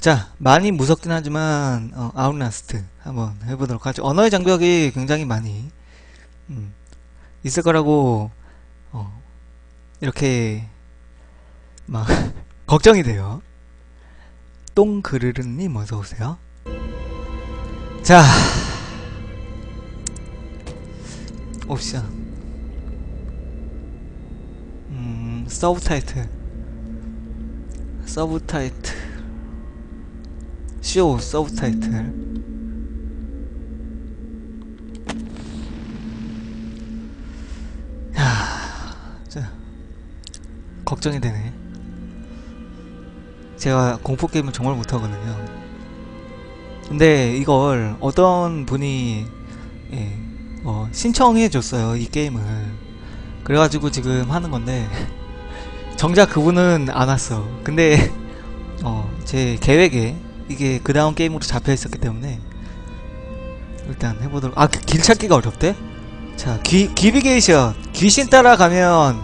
자, 많이 무섭긴 하지만, 어, Outlast 한번 해보도록 하죠. 언어의 장벽이 굉장히 많이, 음, 있을 거라고, 어, 이렇게, 막, 걱정이 돼요. 똥그르르님 어서오세요. 자, 옵션. 음, subtitle. subtitle. show subtitle. 야, 자, 걱정이 되네. 제가 공포 게임을 정말 못하거든요. 근데 이걸 어떤 분이 예, 어, 신청해 줬어요 이 게임을. 그래가지고 지금 하는 건데 정작 그분은 안 왔어. 근데 어, 제 계획에 이게 그 다음 게임으로 잡혀 있었기 때문에 일단 해보도록. 아, 그길 찾기가 어렵대? 자, 귀, 귀비게이션. 귀신 따라가면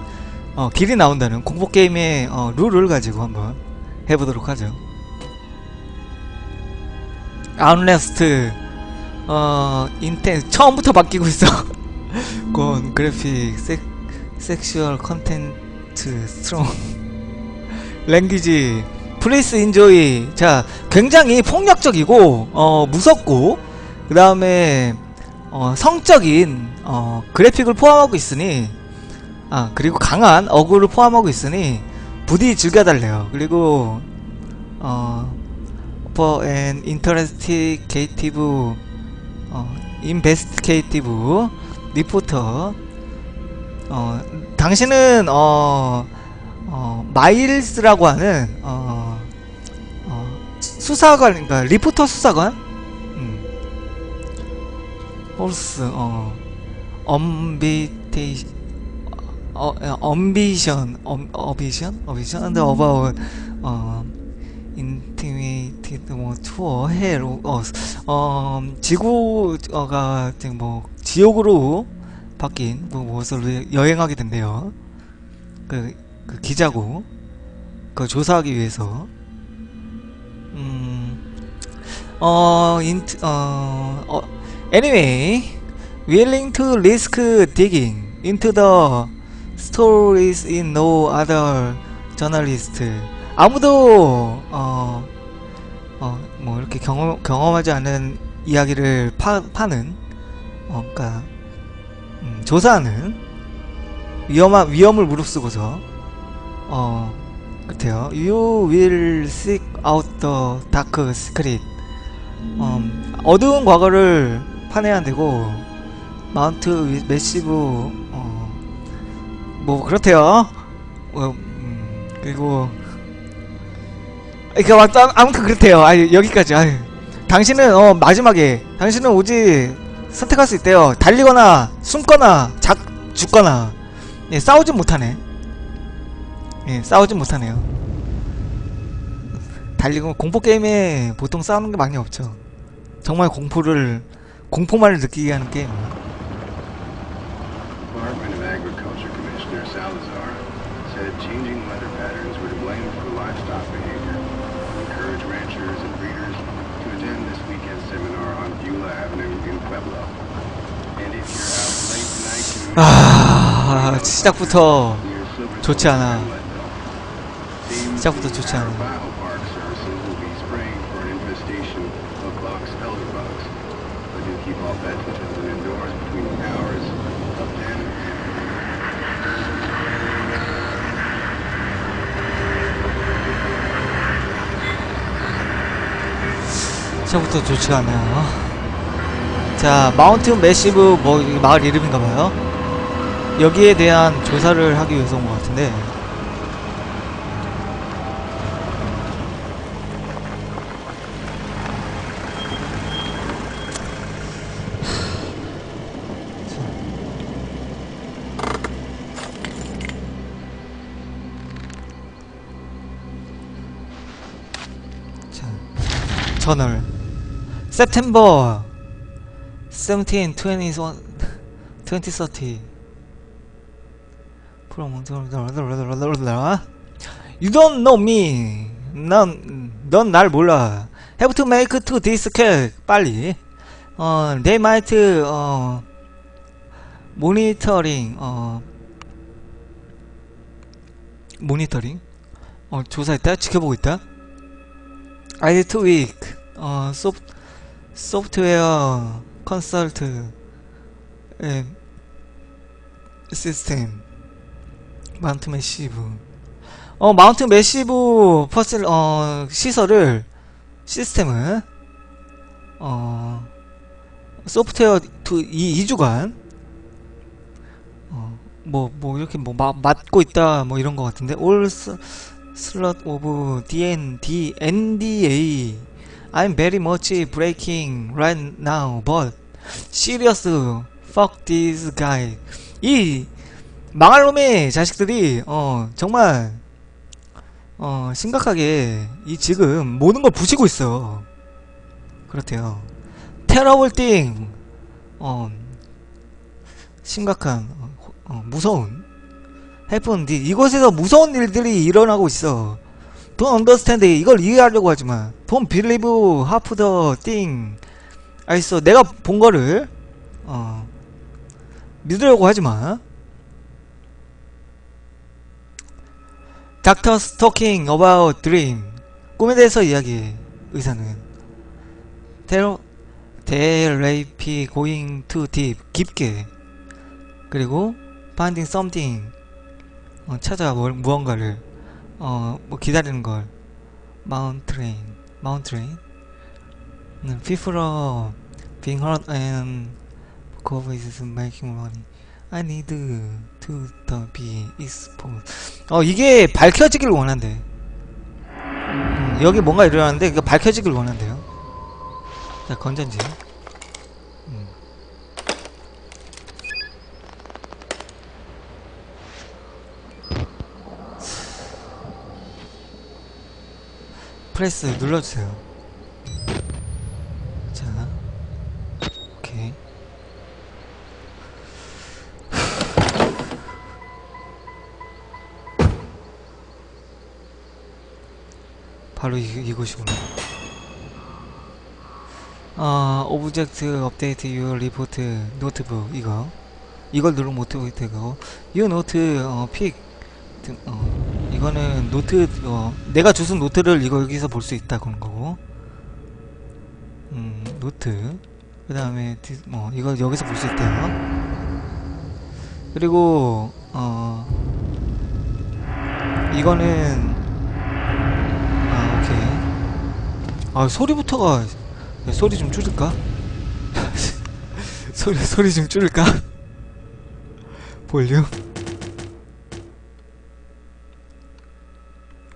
어, 길이 나온다는 공포 게임의 어, 룰을 가지고 한번 해보도록 하죠. Outlast 어 intense 처음부터 바뀌고 있어. gore graphic sex sexual content strong language please enjoy 자 굉장히 폭력적이고 어 무섭고 그 다음에 어 성적인 어 그래픽을 포함하고 있으니 아 그리고 강한 언어를 포함하고 있으니 부디 즐겨달래요. 그리고 어 for an investigative 어 investigative 리포터. 어 당신은 어 어, 마일스라고 하는 어, 어, 수사관, 그러니까 리포터 수사관, 음. 홀스, 어, 엄비테이션, 어, 어, 엄비션, 엄, 어비션, 어비션, 근데 어바웃, 어, 인티메이티드 뭐 투어 헬, 어, 어, 지구가 뭐 지옥으로 바뀐 뭐 무엇을 여행하게 된대요. 그, 그 기자고. 그 조사하기 위해서 음 어 인트 어, 어 anyway willing to risk digging into the stories in no other journalist 아무도 어 어, 뭐 이렇게 경험 경험하지 않은 이야기를 파, 파는 어, 그러니까 음, 조사하는 위험한 위험을 무릅쓰고서 어 그렇대요. You will seek out the dark secret. 음, 어두운 과거를 파내야 되고 마운트 매시브 어 뭐 그렇대요. 어, 음, 그리고 그러니까 맞다 아무튼 그렇대요. 아 여기까지. 아유. 당신은 어 마지막에 당신은 오직 선택할 수 있대요. 달리거나 숨거나 작 죽거나 예, 싸우진 못하네. 예, 싸우진 못하네요. 달리고 공포 게임에 보통 싸우는 게 많이 없죠. 정말 공포를 공포만을 느끼게 하는 게임. 아, 시작부터 좋지 않아. 시작부터 좋지 the 않아. Arapaho Park Services will be spraying for an infestation of box elder bugs. But do keep all pets and children indoors between the hours of 10 and 시작부터 좋지가 않아요. 자, 마운트 매시브 뭐 마을 이름인가봐요. 여기에 대한 조사를 하기 위해서 온 것 같은데. 저널. September 17, 21, 2030. from You don't know me. 난넌날 몰라. Have to make to this cat. 빨리. 어, they might, 어, 모니터링, 어, 모니터링? 어, 조사했다? 지켜보고 있다? I week, 어, 소프, 소프트웨어 컨설트, 에, 시스템, 마운트 매시브. 어, 마운트 매시브 퍼슬, 어, 시설을, 시스템을, 어, 소프트웨어 두, 이 2주간, 어, 뭐, 뭐, 이렇게 뭐, 마, 맞고 있다, 뭐, 이런 것 같은데, all s- slot of DN, D, NDA. I'm very much breaking right now, but, serious, fuck this guy. 이, 망할 놈의 자식들이, 어, 정말, 어, 심각하게, 이 지금, 모든 걸 부시고 있어. 그렇대요. 테러블 띵, 어, 심각한, 어, 어, 무서운, 해픈 디 이곳에서 무서운 일들이 일어나고 있어. Don't understand 이걸 이해하려고 하지만 Don't believe half the thing 알겠어 내가 본 거를 어 믿으려고 하지마 Doctors talking about dream 꿈에 대해서 이야기해 의사는 Tell Therapy going too deep 깊게 그리고 Finding something 어, 찾아 뭘, 무언가를 어 뭐 기다리는 걸. 마운트레인 마운트레인 음, people are being hurt and COVID is making money. I need to be exposed. 어 이게 밝혀지길 원한대. 음, 여기 뭔가 일어나는데 이거 밝혀지길 원한대요. 자 건전지 프레스 눌러주세요. 자, 오케이. 바로 이, 이곳이구나. 아, object update your report notebook 이거 이걸 누르면 노트북이 되고 이 노트 어, pick 등- 어, 이거는 노트 어, 내가 주운 노트를 이거 여기서 볼 수 있다 그런 거고. 음 노트. 그 다음에 뭐 이거 여기서 볼 수 있대요. 그리고 어 이거는 아 오케이. 아 소리부터가 야, 소리 좀 줄일까? 소리 소리 좀 줄일까? 볼륨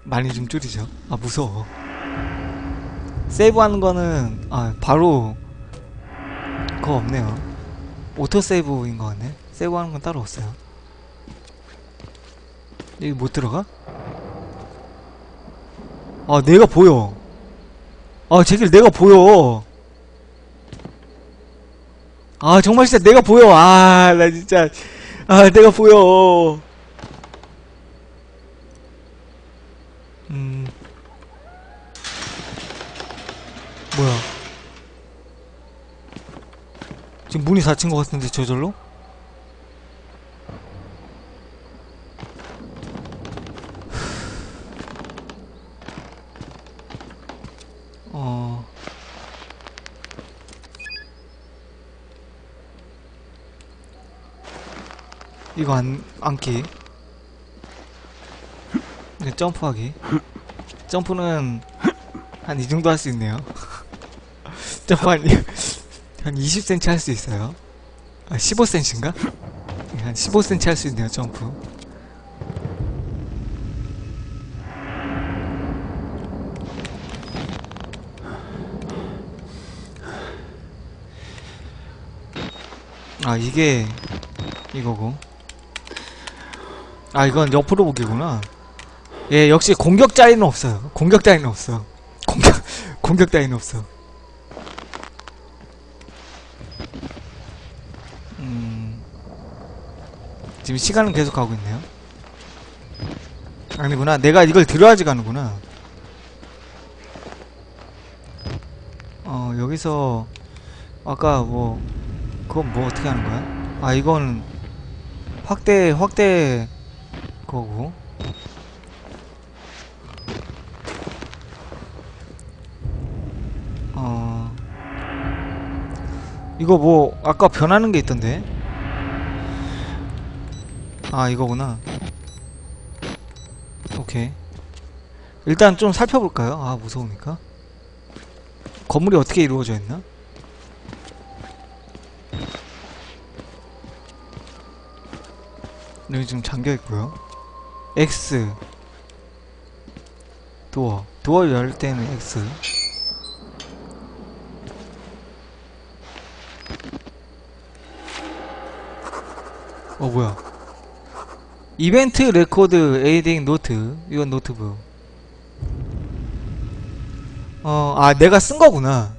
많이 좀 줄이죠. 아 무서워. 세이브하는 거는 아 바로 그거 없네요. auto save인 거 같네. 세이브하는 건 따로 없어요. 여기 못 들어가? 아 내가 보여. 아 제길 내가 보여. 아 정말 진짜 내가 보여. 아 나 진짜 아 내가 보여. 음. 뭐야? 지금 문이 닫힌 것 같은데 저절로? 어. 이거 안, 안기. 네, 점프하기. 점프는 한 이 정도 할 수 있네요. 점프 한, 한 20cm 할 수 있어요. 아, 15cm인가? 한 15cm 할 수 있네요, 점프. 아, 이게 이거고. 아, 이건 옆으로 보기구나. 예, 역시 공격 자리는 없어요. 공격 자리는 없어. 공격, 공격 자리는 없어. 음, 지금 시간은 계속 가고 있네요. 아니구나. 내가 이걸 들어야지 가는구나. 어 여기서 아까 뭐 그건 뭐 어떻게 하는 거야? 아 이건 확대 확대 거고 이거 뭐 아까 변하는 게 있던데? 아 이거구나. 오케이. 일단 좀 살펴볼까요? 아 무서우니까. 건물이 어떻게 이루어져 있나? 여기 지금 잠겨 있고요. X. 도어. 도어 열 때는 X 어 뭐야? 이벤트 레코드 에이딩 노트 이건 노트북. 어 아 내가 쓴 거구나.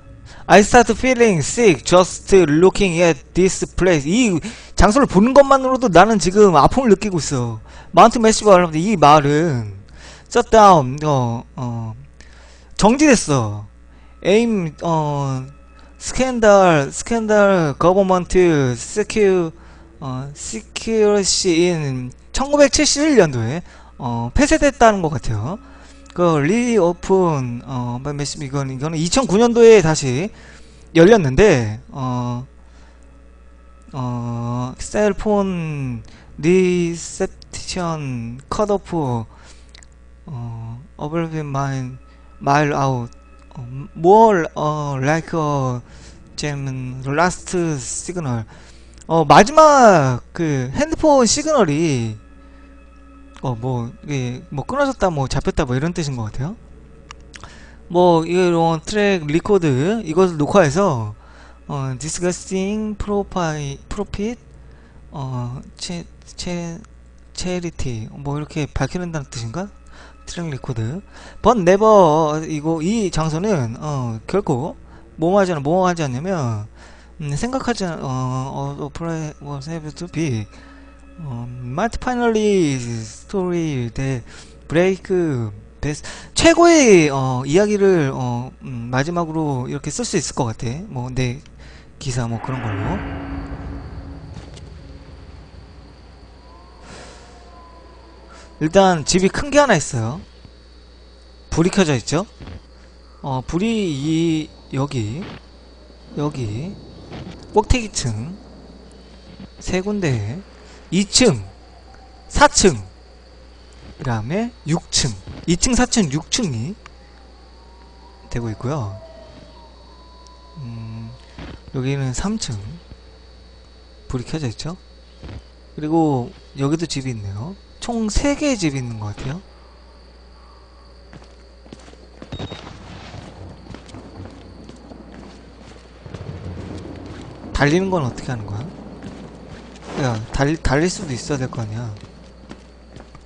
I start feeling sick just looking at this place. 이 장소를 보는 것만으로도 나는 지금 아픔을 느끼고 있어. Mount Massive 여러분들 이 마을은 shutdown 어, 어 정지됐어. amid 어 스캔들 스캔들 government secu 어 시큐러시 인 1971년도에 어 폐쇄됐다는 것 같아요. 그 리오픈 어 이건 이거는 2009년도에 다시 열렸는데 어 어, 셀폰 리셉션 컷오프 어, 어블빈 마인 마일 아웃 more 어, like a signal 어 마지막 그 핸드폰 시그널이 어뭐 이게 뭐 끊어졌다 뭐 잡혔다 뭐 이런 뜻인 것 같아요. 뭐 이런 track record 이것을 녹화해서 어 disguising profit profit 어체 체 charity 뭐 이렇게 밝혀낸다는 뜻인가? track record but never 이거 이 장소는 어 결코 뭐하지 않아 뭐 하지 않냐면 음, 생각하지 않, 어, 어, 어, play was able to be, 어, might finally story the break best, 최고의, 어, 이야기를, 어, 음, 마지막으로 이렇게 쓸 수 있을 것 같아. 뭐, 내 기사 뭐 그런 걸로. 일단 집이 큰 게 하나 있어요. 불이 켜져 있죠? 어, 불이 이, 여기, 여기, 꼭대기층 세 군데 2층 4층 그 다음에 6층. 2층 4층 6층이 되고 있고요. 음, 여기는 3층. 불이 켜져 있죠? 그리고 여기도 집이 있네요. 총 3개의 집이 있는 것 같아요 달리는 건 어떻게 하는 거야? 야, 달, 달릴 수도 있어야 될 거 아니야.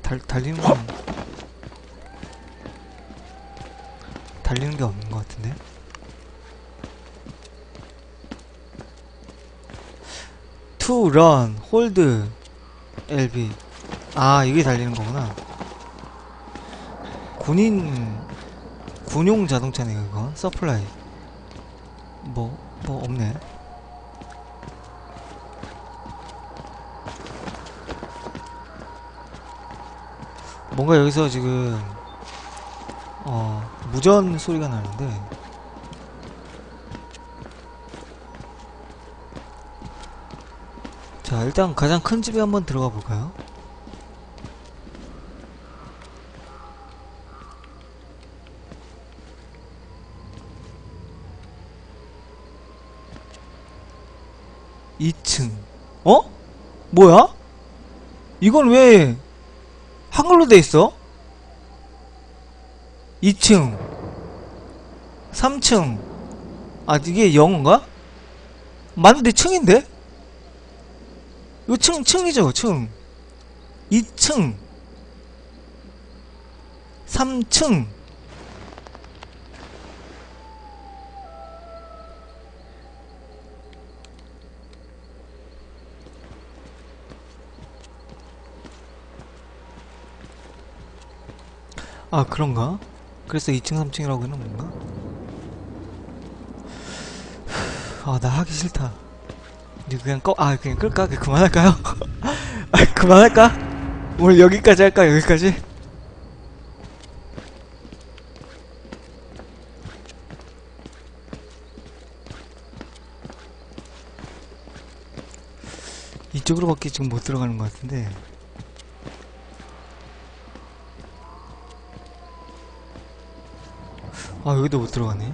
달, 달리는 건. 달리는 게 없는 것 같은데? to run, hold, LB. 아, 이게 달리는 거구나. 군인, 군용 자동차네, 이거. 서플라이. 뭐, 뭐, 없네. 뭔가 여기서 지금 어 무전 소리가 나는데 자 일단 가장 큰 집에 한번 들어가 볼까요? (2층) 어? 뭐야? 이건 왜 한글로 돼 있어? 2층 3층 아 이게 영어인가? 맞는데 층인데? 이거 층, 층이죠 층 2층 3층 아 그런가? 그래서 2층 3층이라고 해놓은 건가? 아, 나 하기 싫다. 이제 그냥 꺼, 아, 그냥 끌까? 그냥 그만할까요? 아, 그만할까? 오늘 여기까지 할까? 여기까지? 이쪽으로밖에 지금 못 들어가는 것 같은데. 아, 여기도 못 들어가네.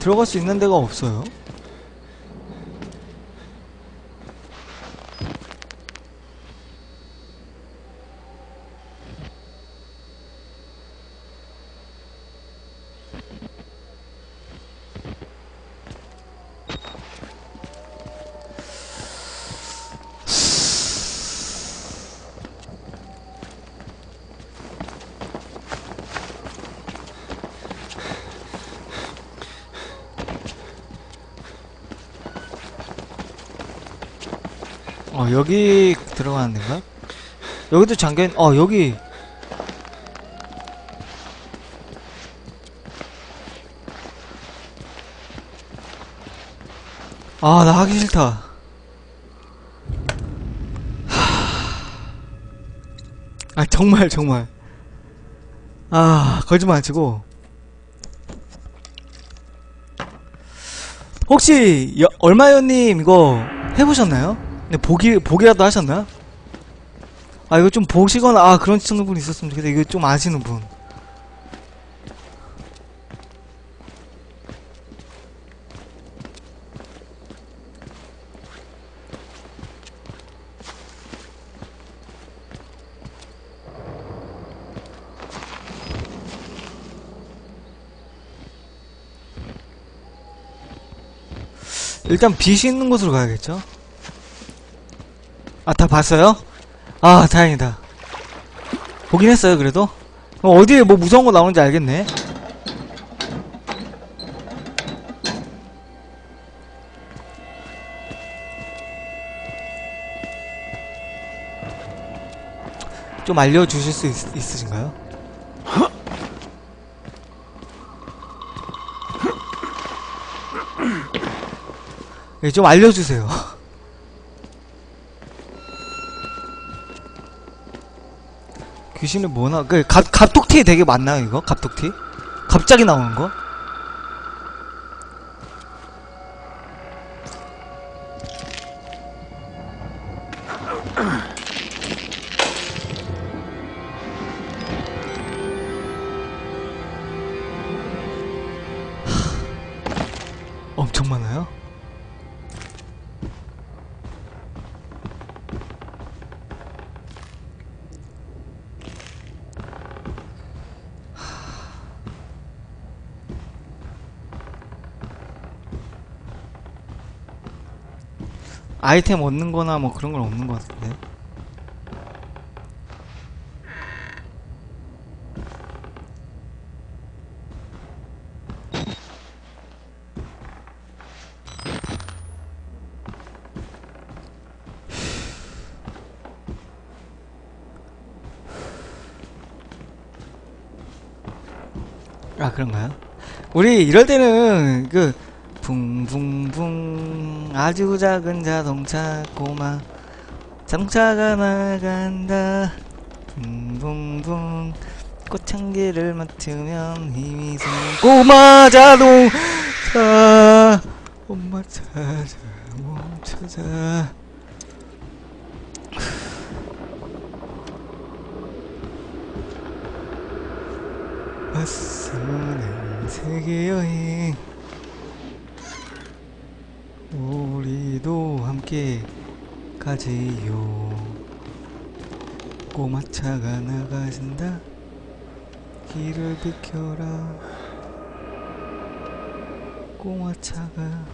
들어갈 수 있는 데가 없어요. 어, 여기 들어가는 데인가? 여기도 잠겨, 어, 여기. 아, 나 하기 싫다. 하... 아, 정말, 정말. 아, 거짓말 안 치고. 혹시, 여, 얼마요님 이거 해보셨나요? 네, 보기, 보기라도 하셨나요? 아, 이거 좀 보시거나, 아, 그런 시청자분 있었으면 좋겠다. 이거 좀 아시는 분. 일단 빛이 있는 곳으로 가야겠죠? 아, 다 봤어요? 아, 다행이다. 보긴 했어요, 그래도. 어, 어디에 뭐 무서운 거 나오는지 알겠네. 좀 알려주실 수 있, 있으신가요? 예, 좀 알려주세요. 귀신은 뭐나, 그, 갑, 갑툭튀 되게 많나요, 이거? 갑툭튀? 갑자기 나오는 거? 아이템 얻는 거나 뭐 그런 건 없는 것 같은데. 아, 그런가요? 우리 이럴 때는 그 붕붕붕. 아주 작은 자동차 꼬마. 자동차가 나간다. 붕붕붕. 꽃향기를 맡으면 힘이 생 꼬마 자동차. 엄마 찾아 왔어 내 세계 여행 우리도 함께 가지요. 꼬마차가 나가신다. 길을 비켜라. 꼬마차가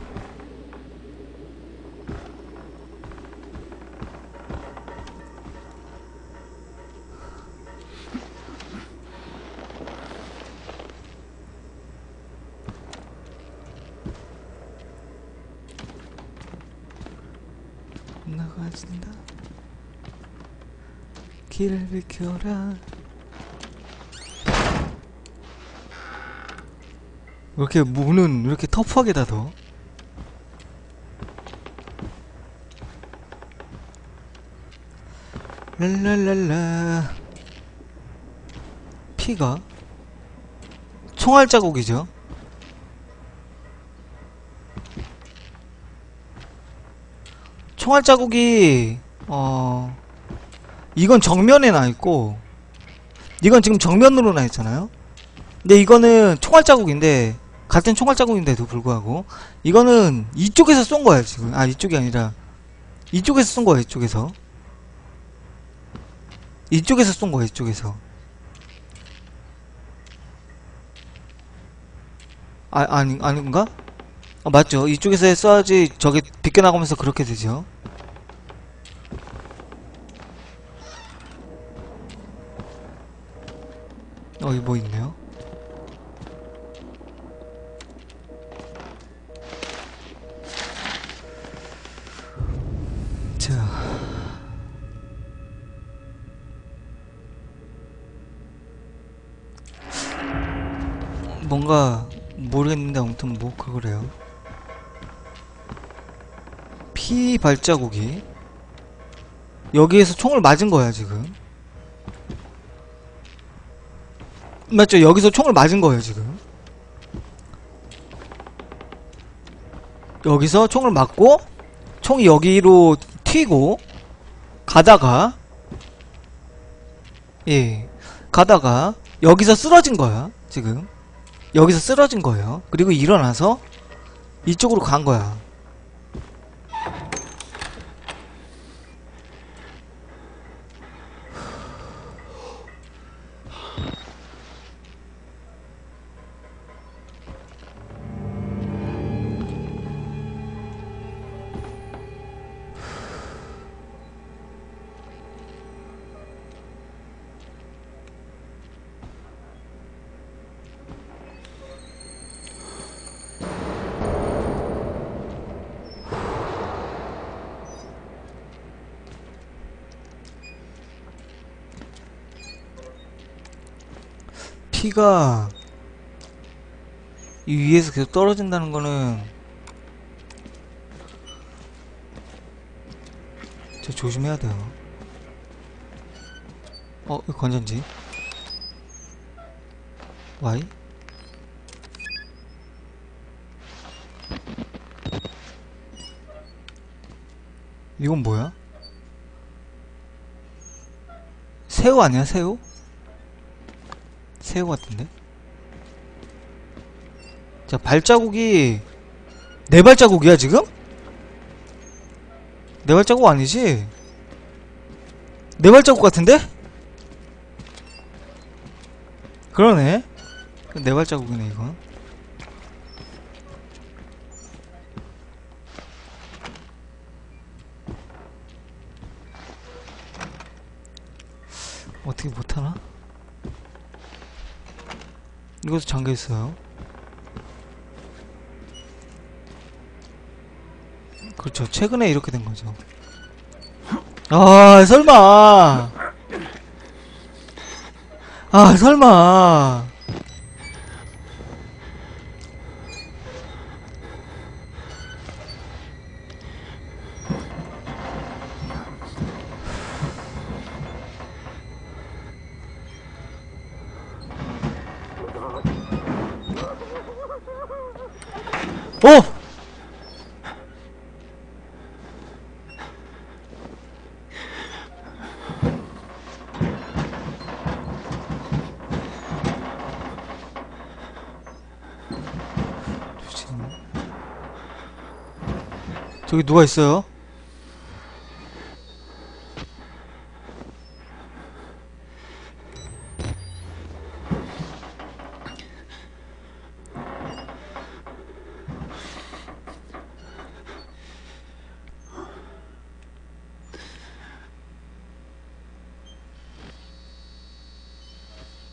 길을 비켜라. 왜 이렇게 문은 왜 이렇게 터프하게 닫어? 랄랄랄라. 피가? 총알 자국이죠? 총알 자국이 어 이건 정면에 나 있고 이건 지금 정면으로 나 있잖아요? 근데 이거는 총알 자국인데 같은 총알 자국인데도 불구하고 이거는 이쪽에서 쏜 거야 지금. 아 이쪽이 아니라 이쪽에서 쏜 거야 이쪽에서. 이쪽에서 쏜 거야 이쪽에서. 아 아니 아닌가? 아 맞죠. 이쪽에서 쏴야지 저게 비껴나가면서 그렇게 되죠 어, 여기 뭐 있네요? 자. 뭔가 모르겠는데 아무튼 뭐 그거래요. 피 발자국이. 여기에서 총을 맞은 거야 지금 맞죠? 여기서 총을 맞은 거예요 지금. 여기서 총을 맞고 총이 여기로 튀고 가다가 예 가다가 여기서 쓰러진 거야 지금. 여기서 쓰러진 거예요. 그리고 일어나서 이쪽으로 간 거야 피가 이 위에서 계속 떨어진다는 거는 저 조심해야 돼요. 어, 이거 건전지. 와이? 이건 뭐야? 새우 아니야, 새우? 새우 같은데? 자, 발자국이 네 발자국이야 지금? 네 발자국 아니지? 네 발자국 같은데? 그러네. 네 발자국이네 이건. 어떻게 못하나? 이것도 잠겨 있어요. 그렇죠. 최근에 이렇게 된 거죠. 아, 설마. 아, 설마. 오! 조심. 저기 누가 있어요?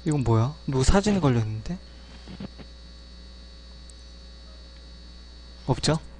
이건 뭐야? 누구 사진이 걸렸는데? 없죠?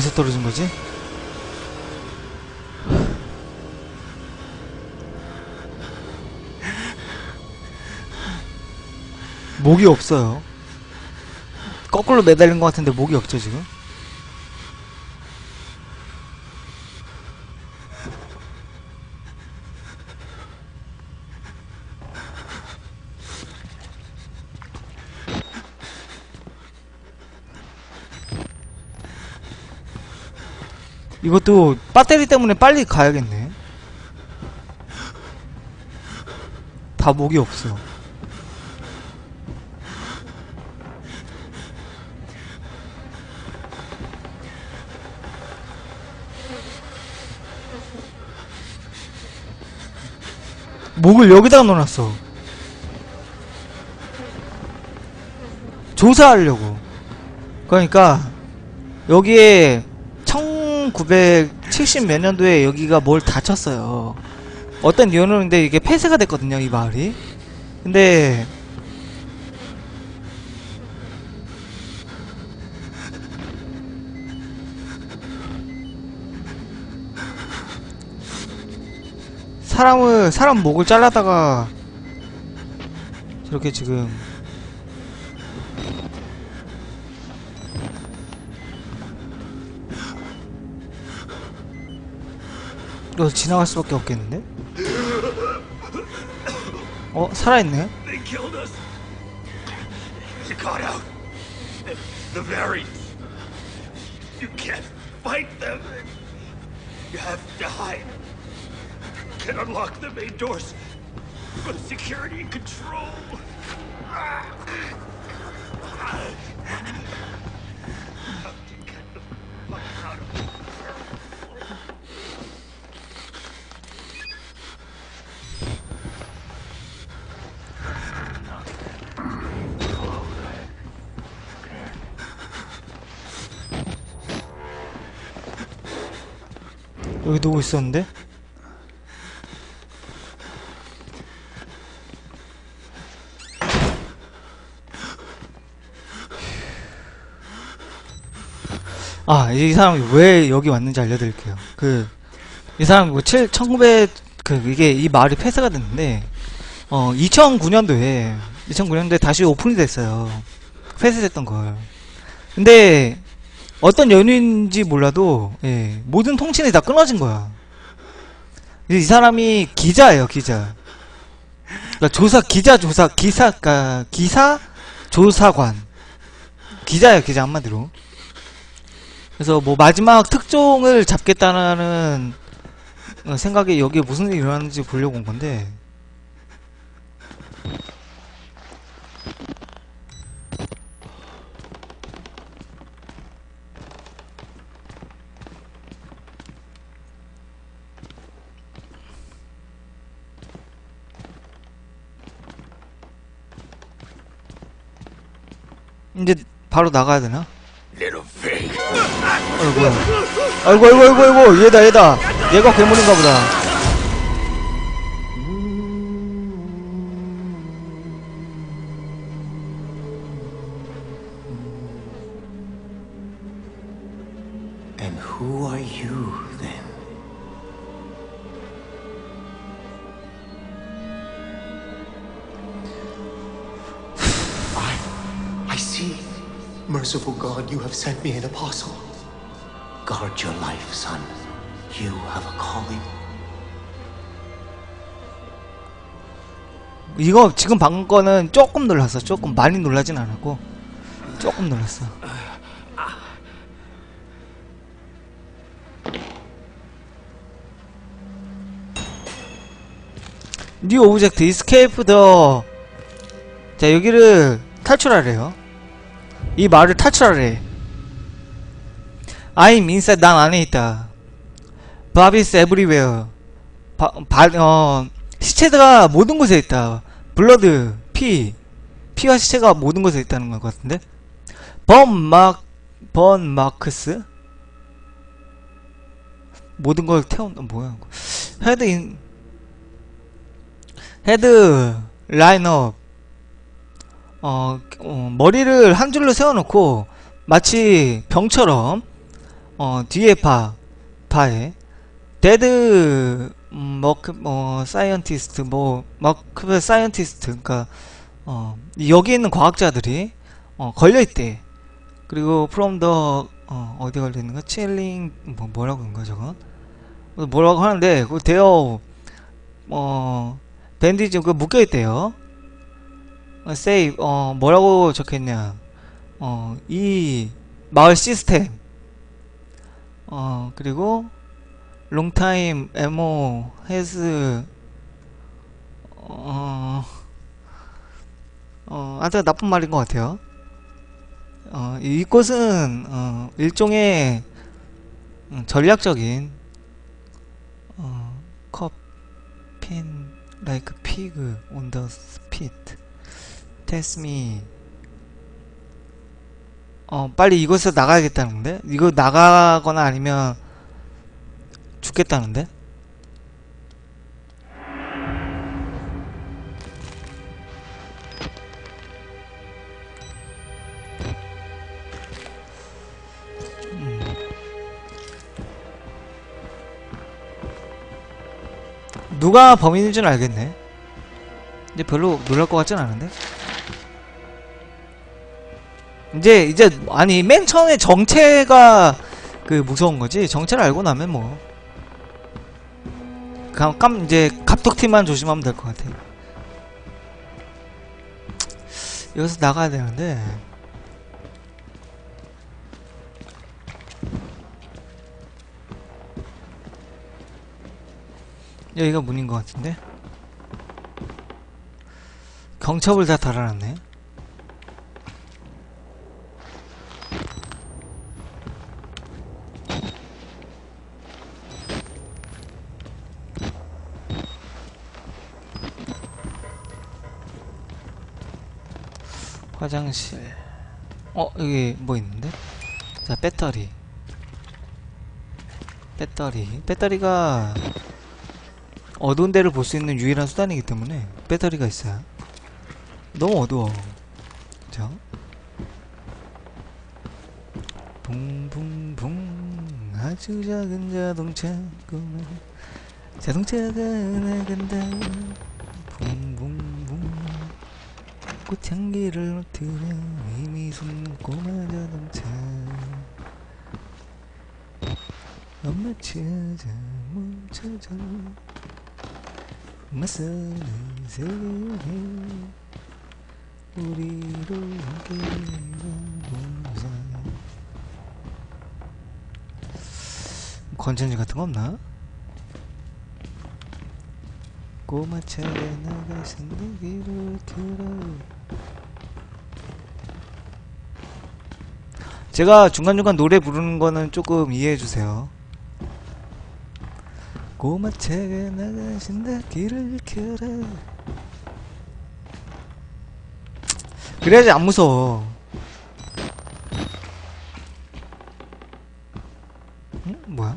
어디서 떨어진 거지? 목이 없어요. 거꾸로 매달린 것 같은데 목이 없죠 지금? 이것도 배터리 때문에 빨리 가야겠네. 다 목이 없어. 목을 여기다가 넣어놨어. 조사하려고. 그러니까 여기에 1970 몇 년도에 여기가 뭘 다쳤어요. 어떤 이유는 근데 이게 폐쇄가 됐거든요, 이 마을이. 근데 사람을 사람 목을 잘라다가 저렇게 지금 이거 지나갈 수밖에 없겠는데? 어 살아있네. They killed us. You got out. The, the variants. You can't fight them. You have to hide. Can unlock the main doors. But security and control. Have to get the fuck out of here. 여기 누구 있었는데? 아, 이 사람이 왜 여기 왔는지 알려드릴게요. 그, 이 사람이 뭐, 7, 1900, 그, 이게, 이 마을이 폐쇄가 됐는데, 어, 2009년도에, 2009년도에 다시 오픈이 됐어요. 폐쇄됐던 걸. 근데, 어떤 연유인지 몰라도 예, 모든 통신이 다 끊어진 거야. 이 사람이 기자예요, 기자. 그러니까 조사 기자 조사 기사 그러니까 기사 조사관 기자예요, 기자 한마디로. 그래서 뭐 마지막 특종을 잡겠다는 어, 생각에 여기에 무슨 일이 일어나는지 보려고 온 건데 이제 바로 나가야 되나? 아이고, 아이고, 아이고, 아이고, 얘다, 얘다. 얘가 괴물인가 보다. Me an apostle. Guard your life, son. You have a calling. 이거 지금 방금 거는 조금 놀랐어. 조금 많이 놀라진 않았고. 조금 놀랐어. 뉴 오브젝트 이스케이프 더 자, 여기를 탈출하래요. 이 마을을 탈출하래. I'm inside, 난 안에 있다. Bodies everywhere. 바, 바, 어, 시체가 모든 곳에 있다. Blood, 피. 피와 시체가 모든 곳에 있다는 것 같은데? Burn mar, burn marks? 모든 걸 태운다, 뭐야. Head in, Head line up. 어, 어, 머리를 한 줄로 세워놓고, 마치 병처럼, 어, 뒤에 파, 파에, dead, 음, Murk, 뭐, scientist, 뭐, Murk scientist, 그니까, 어, 여기 있는 과학자들이, 어, 걸려 있대. 그리고, from the, 어, 어디 걸려 있는가? ceiling, 뭐, 뭐라고 거야, 저건? 뭐, 뭐라고 하는데, 그, 대어, 어, 밴디지, 그, 묶여 있대요. 어, save, 어, 뭐라고 적혀있냐. 어, 이, 마을 시스템. 어, 그리고, 롱타임 에모 헤즈 어, 어, 아주 나쁜 말인 것 같아요. 어, 이곳은 어, 일종의 음, 전략적인 어, 컵핀 on the spit test me 어 빨리 이곳에서 나가야겠다는데 이거 나가거나 아니면 죽겠다는데? 음. 누가 범인인 줄 알겠네. 이제 별로 놀랄 것 같진 않은데? 이제, 이제, 아니, 맨 처음에 정체가 그 무서운 거지. 정체를 알고 나면 뭐. 그냥 깜 이제 갑툭튀만 조심하면 될 것 같아. 여기서 나가야 되는데. 여기가 문인 것 같은데. 경첩을 다 달아놨네. 화장실. 어 여기 뭐 있는데? 자 배터리. 배터리. 배터리가 어두운 데를 볼 수 있는 유일한 수단이기 때문에 배터리가 있어요. 너무 어두워. 자 붕붕붕. 아주 작은 자동차 꿈에. 자동차가 나간다 꽃향기를 맡으며 이미 숨는 꼬마 자동차 엄마 찾아 멈춰줘 맞서는 세계 우리로 함께 가보자 건전지 같은 거 없나? 꼬마차가 나가신 길을 들어 제가 중간중간 노래 부르는 거는 조금 이해해주세요 꼬마차가 나가신다 길을 비켜라 그래야지 안 무서워 응? 뭐야?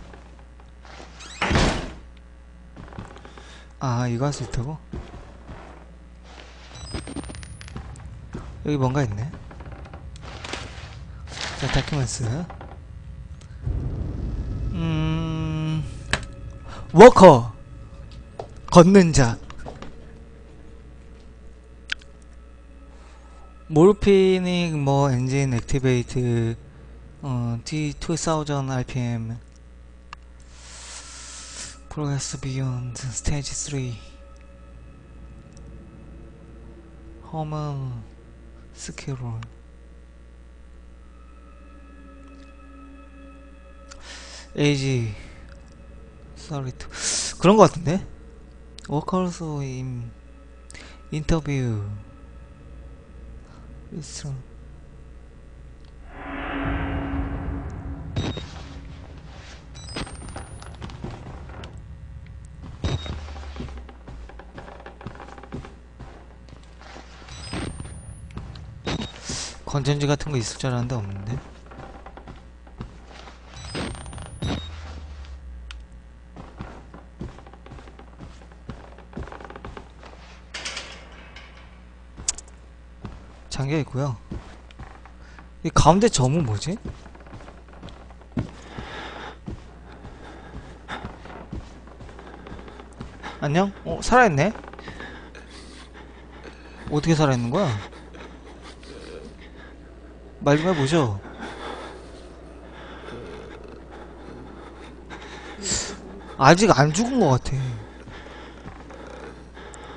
아 이거 할 수 있다고? 여기 뭔가 있네 자 다큐멘스. 음... 워커. 걷는 자. 몰피닉 뭐 엔진 액티베이트 어, D2000 RPM Progress Beyond Stage 3 허먼 스케롤 에이지. 서리트 그런 것 같은데? 워커스 인 인터뷰. 리스트 건전지 같은 거 있을 줄 알았는데 없는데 잠겨 있고요. 이 가운데 점은 뭐지? 안녕? 어, 살아있네? 어떻게 살아있는 거야? 말 좀 해보죠. 아직 안 죽은 것 같아.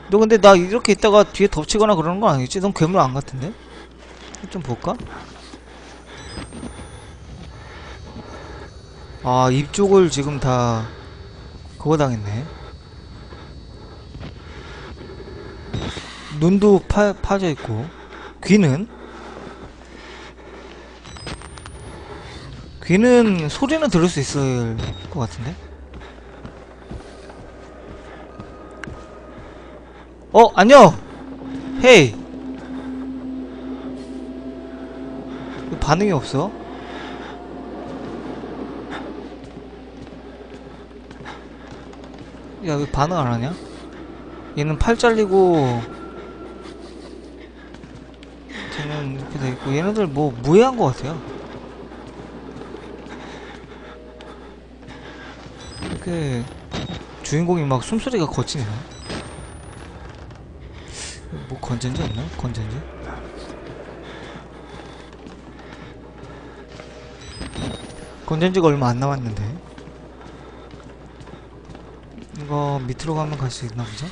너 근데 나 이렇게 있다가 뒤에 덮치거나 그러는 거 아니겠지? 넌 괴물 안 같은데? 좀 볼까? 아, 입 쪽을 지금 다 그거 당했네. 눈도 파, 파져 있고 귀는 귀는 소리는 들을 수 있을 것 같은데? 어, 안녕! 헤이! 왜 반응이 없어? 야, 왜 반응 안 하냐? 얘는 팔 잘리고, 쟤는 이렇게 돼 있고, 얘네들 뭐, 무해한 것 같아요. 이렇게, 주인공이 막 숨소리가 거치네요. 뭐 건전지 없나? 건전지? 건전지가 얼마 안 남았는데 이거 밑으로 가면 갈 수 있나 보죠?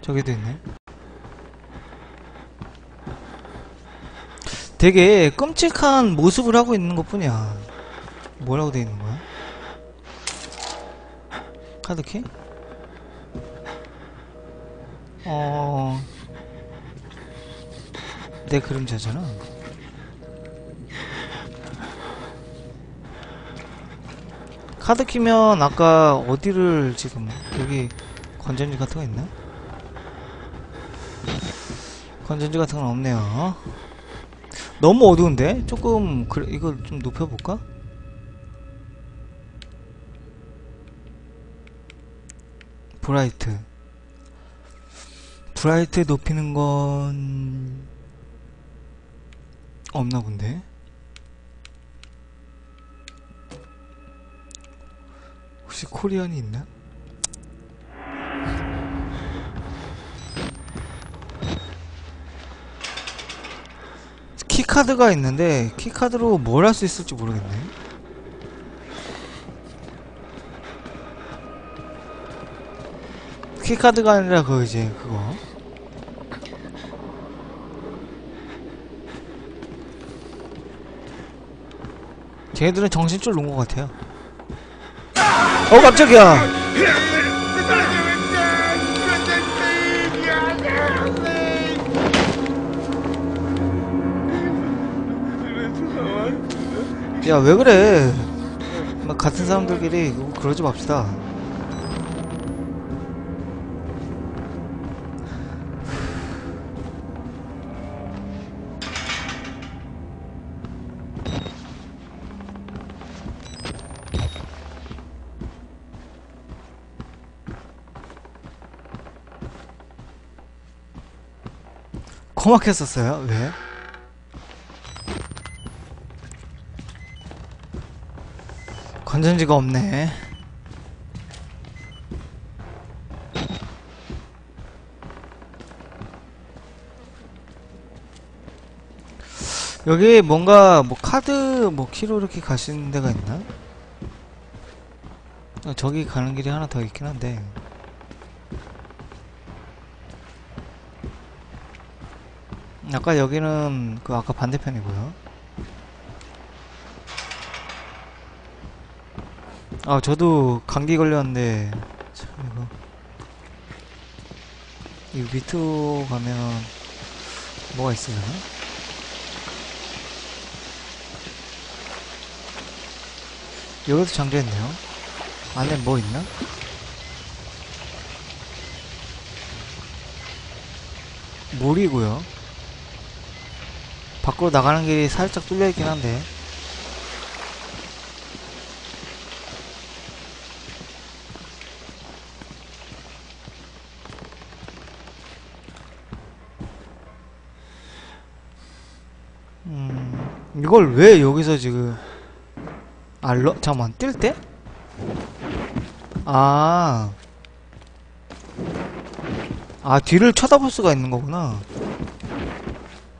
저기도 있네 되게 끔찍한 모습을 하고 있는 것 뿐이야. 뭐라고 돼 있는 거야? 카드키? 어... 내 그림자잖아. 카드 키면 아까 어디를 지금 여기 건전지 같은 거 있나? 건전지 같은 건 없네요. 너무 어두운데? 조금 그래 이거 좀 높여볼까? 브라이트 브라이트 높이는 건 없나 본데? 혹시 Korean이 있나? key card가 있는데 key card로 뭘 할 수 있을지 모르겠네. key card가 아니라 그 이제 그거. 쟤네들은 정신줄 놓은 것 같아요. 어 깜짝이야 야 왜 그래? 막 같은 사람들끼리 그러지 맙시다. 고막했었어요? 왜? 안전지가 없네. 여기 뭔가 뭐 카드 뭐 키로 이렇게 가시는 데가 있나? 어, 저기 가는 길이 하나 더 있긴 한데. 아까 여기는 그 아까 반대편이고요. 아 저도 감기 걸렸는데 참 이거 이 밑으로 가면 뭐가 있으려나? 여기도 잠겨있네요. 안에 뭐 있나? 물이고요. 밖으로 나가는 길이 살짝 뚫려있긴 한데 이걸 왜 여기서 지금 알러 잠깐만 뛸 때? 아. 아, 뒤를 쳐다볼 수가 있는 거구나.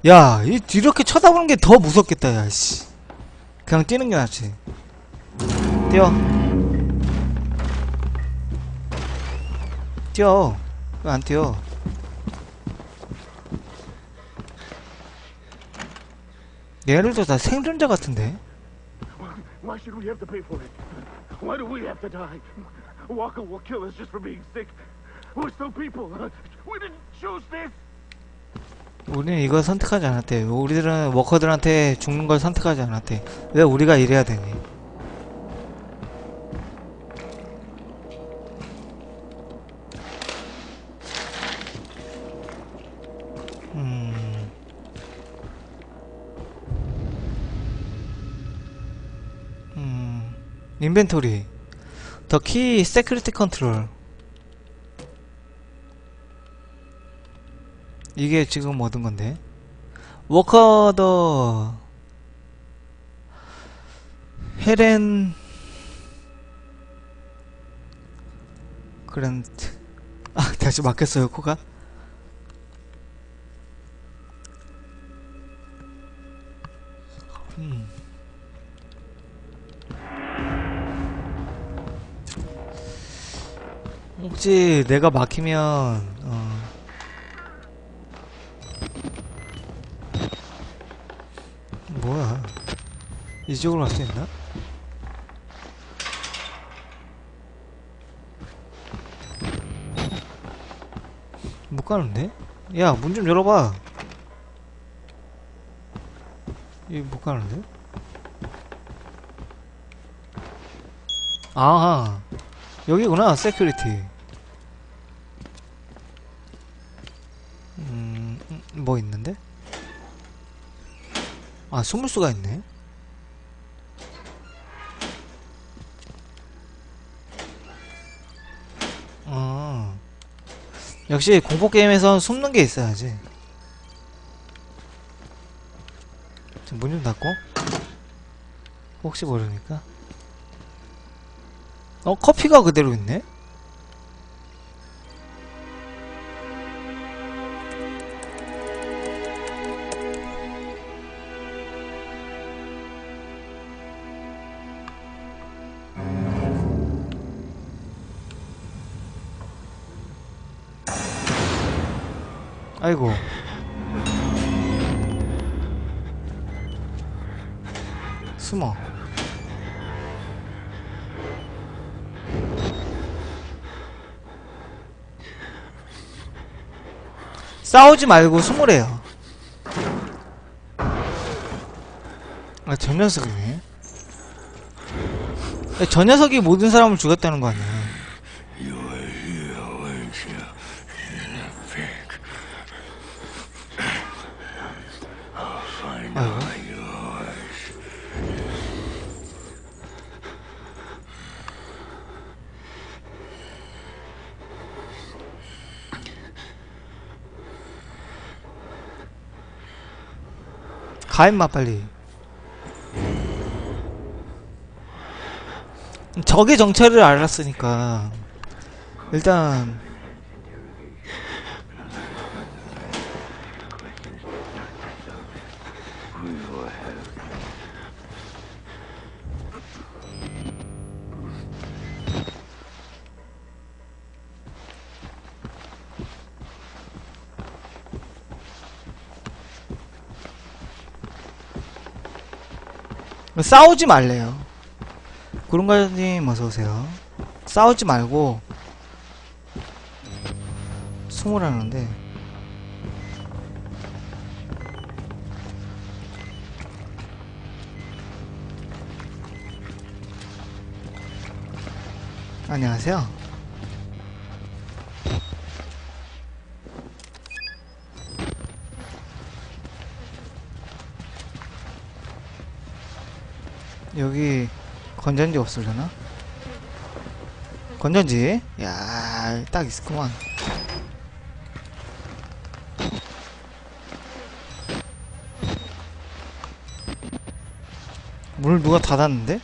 야, 이 이렇게 쳐다보는 게 더 무섭겠다, 야, 씨. 그냥 뛰는 게 낫지. 뛰어. 뛰어. 왜 안 뛰어? 얘들도 다 생존자 같은데? Why should we have to pay for it? Why do we have to die? Walker will kill us just for being sick. We're still people. We didn't choose this. 우리는 이걸 선택하지 않았대. 우리들은 워커들한테 죽는 걸 선택하지 않았대. 왜 우리가 이래야 되니? 인벤토리. 더키 세큐리티 컨트롤. 이게 지금 얻은 건데. 워커 더 헤렌 그랜트 아 다시 막혔어요 코가 음. 혹시 내가 막히면 어 뭐야 이쪽으로 갈 수 있나? 못 가는데? 야 문 좀 열어봐 이거 못 가는데? 아하 여기구나 세큐리티 음, 음, 뭐 있는데? 아, 숨을 수가 있네. 어. 역시 공포게임에선 숨는 게 있어야지. 문 좀 닫고. 혹시 모르니까. 어, 커피가 그대로 있네? 아이고. 숨어. 싸우지 말고 숨으래요. 아, 저 녀석이네. 야, 저 녀석이 모든 사람을 죽였다는 거 아니야. 아이고. 가 임마 빨리. 적의 정체를 알았으니까. 일단 싸우지 말래요. 구름가님 어서오세요. 싸우지 말고, 숨으라는데, 안녕하세요. 여기 건전지 없으려나? 건전지? 야, 딱 있었구만. 물 누가 닫았는데?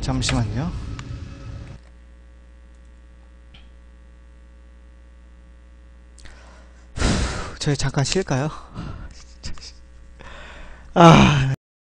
잠시만요. 저희 잠깐 쉴까요? 아,